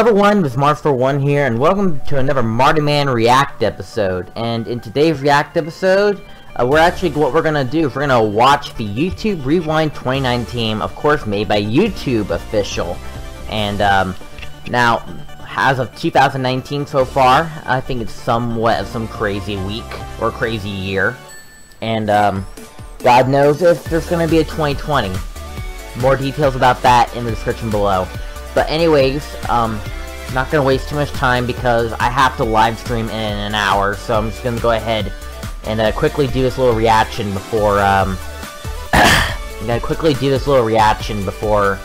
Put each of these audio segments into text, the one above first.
everyone, this is Mars41 here, and welcome to another Mardiman React episode. And in today's React episode, uh, we're actually, what we're gonna do is we're gonna watch the YouTube Rewind 2019, of course made by YouTube official. And, um, now, as of 2019 so far, I think it's somewhat of some crazy week, or crazy year. And, um, God knows if there's gonna be a 2020. More details about that in the description below. But anyways, um, not gonna waste too much time because I have to live stream in an hour, so I'm just gonna go ahead and uh, quickly do this little reaction before, um, I'm gonna quickly do this little reaction before,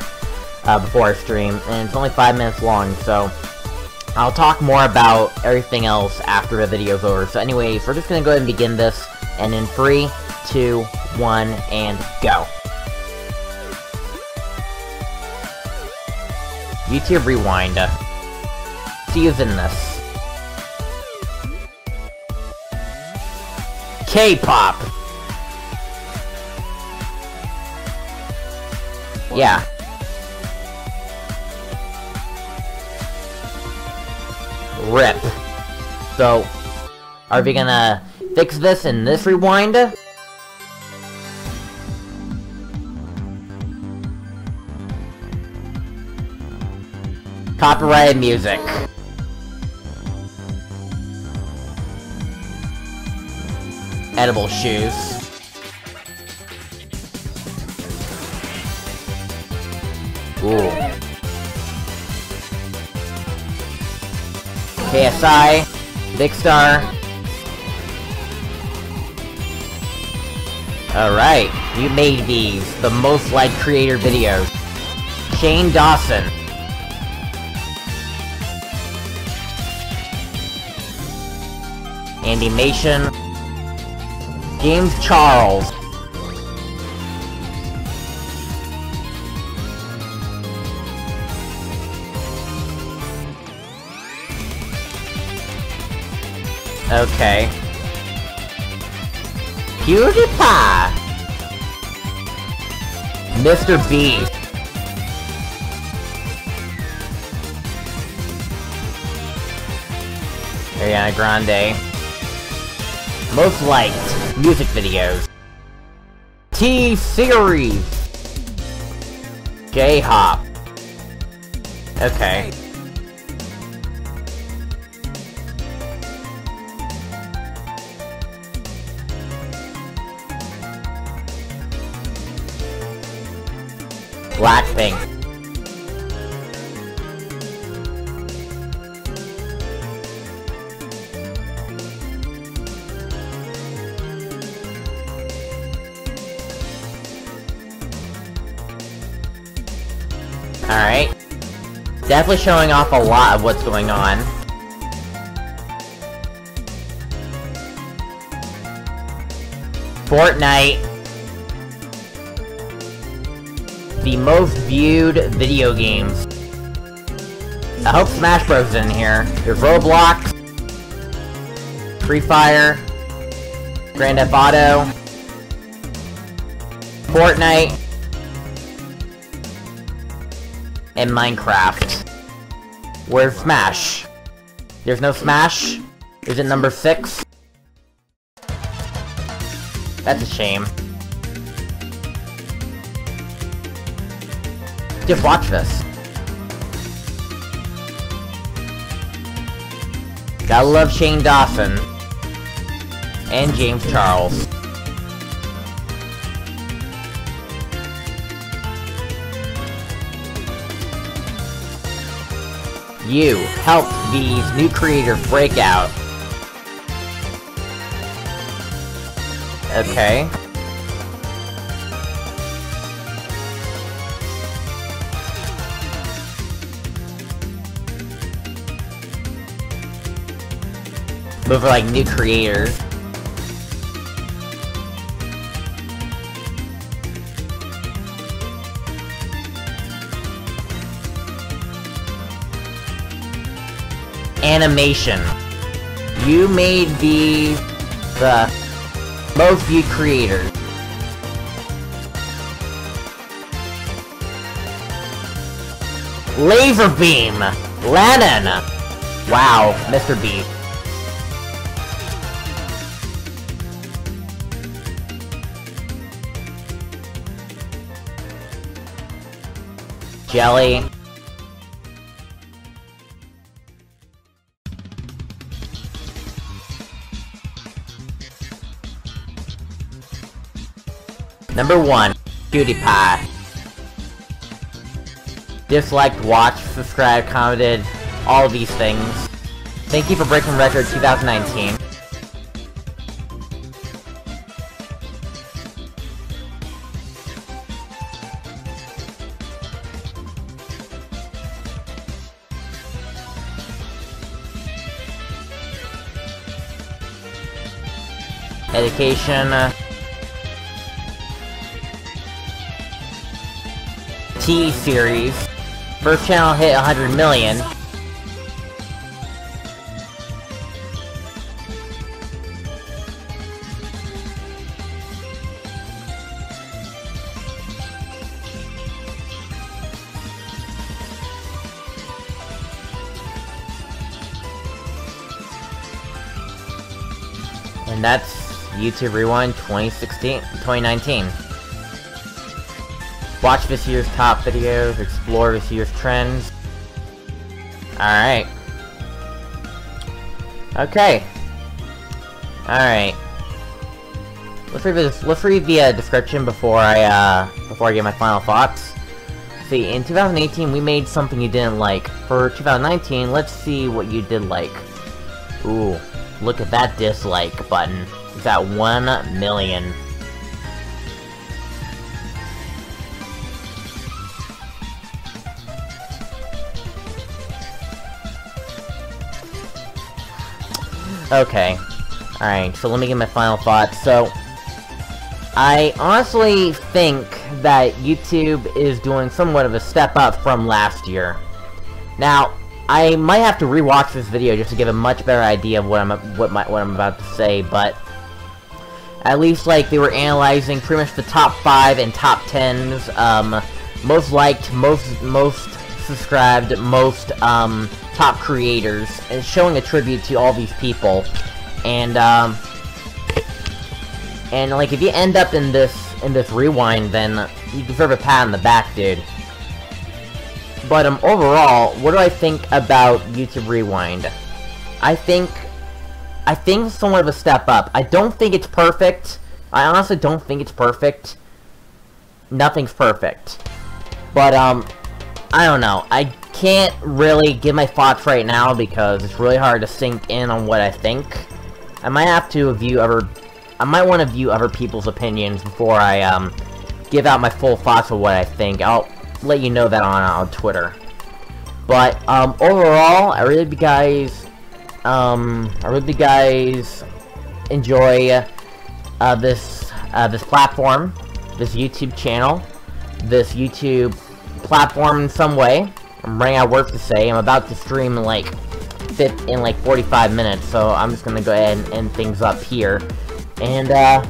uh, before I stream, and it's only five minutes long, so I'll talk more about everything else after the video's over. So anyways, we're just gonna go ahead and begin this, and in three, two, one, and go. YouTube Rewind. See you in this. K-pop! Yeah. RIP. So, are we gonna fix this in this rewind? Copyrighted music. Edible shoes. Ooh. KSI, Star. Alright, you made these, the most liked creator videos. Shane Dawson. Andy Mason, James Charles, Okay. PewDiePie! Mr. Beast. Ariana Grande. Most liked music videos. T-Series. J-Hop. Okay. Blackpink. Definitely showing off a lot of what's going on. Fortnite. The most viewed video games. I hope Smash Bros. is in here. There's Roblox. Free Fire. Grand Theft Auto. Fortnite and Minecraft. Where's Smash? There's no Smash? Is it number 6? That's a shame. Just watch this. Gotta love Shane Dawson. And James Charles. You helped these new creators break out. Okay. But for like new creators. Animation. You made the the most viewed creators. Laser beam. Lennon! Wow, Mr. B. Jelly. Number 1, PewDiePie. Disliked, watched, subscribed, commented, all these things. Thank you for breaking record 2019. Education. uh, T-Series. First channel hit 100 million. And that's YouTube Rewind 2016, 2019. Watch this year's top videos, explore this year's trends. Alright. Okay. Alright. Let's read this. Let's read the uh, description before I uh, before I get my final thoughts. See, in 2018 we made something you didn't like. For 2019, let's see what you did like. Ooh, look at that dislike button. It's at 1 million. Okay. Alright, so let me get my final thoughts. So, I honestly think that YouTube is doing somewhat of a step up from last year. Now, I might have to rewatch this video just to give a much better idea of what I'm what my what I'm about to say, but at least like they were analyzing pretty much the top five and top tens, um, most liked, most most subscribed, most um, top creators, and showing a tribute to all these people, and um, and like if you end up in this in this rewind, then you deserve a pat on the back, dude. But um, overall, what do I think about YouTube Rewind? I think, I think it's somewhat of a step up. I don't think it's perfect. I honestly don't think it's perfect. Nothing's perfect. But um, I don't know. I can't really give my thoughts right now because it's really hard to sink in on what I think. I might have to view other, I might want to view other people's opinions before I um give out my full thoughts of what I think. I'll let you know that on, on Twitter. But, um, overall, I really hope guys, um, I really hope guys enjoy, uh, this, uh, this platform, this YouTube channel, this YouTube platform in some way. I'm running out of work to say. I'm about to stream in, like, fit in, like, 45 minutes, so I'm just gonna go ahead and end things up here. And, uh,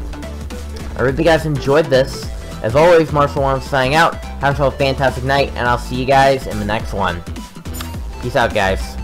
I hope you guys enjoyed this. As always, Marshall One signing out. Have yourself a fantastic night, and I'll see you guys in the next one. Peace out, guys.